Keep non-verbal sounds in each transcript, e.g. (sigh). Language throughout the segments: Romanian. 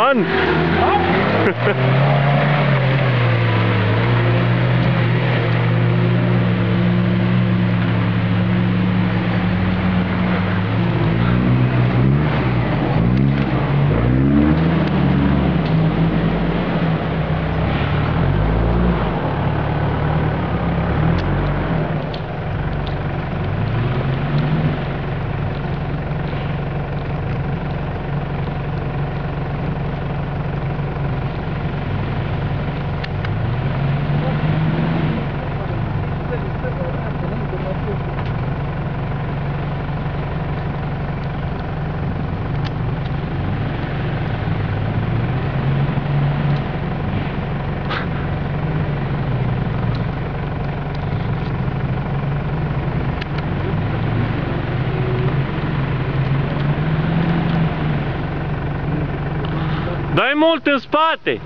fun. (laughs) Dai mult în spate!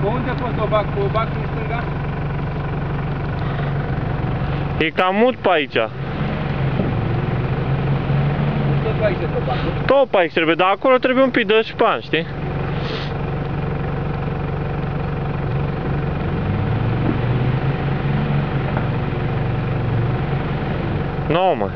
Pe unde pot să o bag? O bag în stânga? E cam mult pe aici. Tot pe aici să o bag. nu? Tot pe aici trebuie, dar acolo trebuie un pic de șpan, știi? Nu, mă.